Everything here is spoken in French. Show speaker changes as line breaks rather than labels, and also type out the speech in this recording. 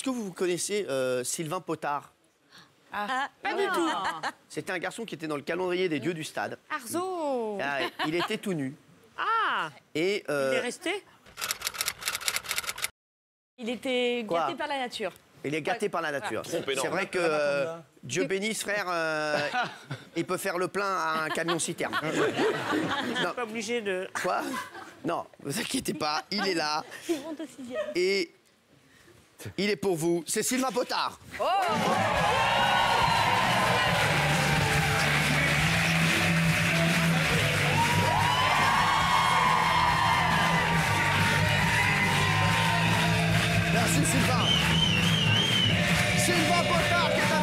Est-ce que vous connaissez euh, Sylvain Potard?
Ah, pas du tout.
C'était un garçon qui était dans le calendrier des dieux du stade.
Arzo.
Ah, il était tout nu.
Ah,
Et euh,
il est resté? Il était
Quoi?
gâté par la nature.
il est gâté par la nature. C'est vrai que euh, Dieu bénisse, frère, euh, il peut faire le plein à un camion citerne. non,
Pas obligé de.
quoi? Non, vous inquiétez pas, il est là.
Il monte au sixième.
Et il est pour vous. C'est Sylvain Potard. Merci Sylvain. Sylvain Potard qui est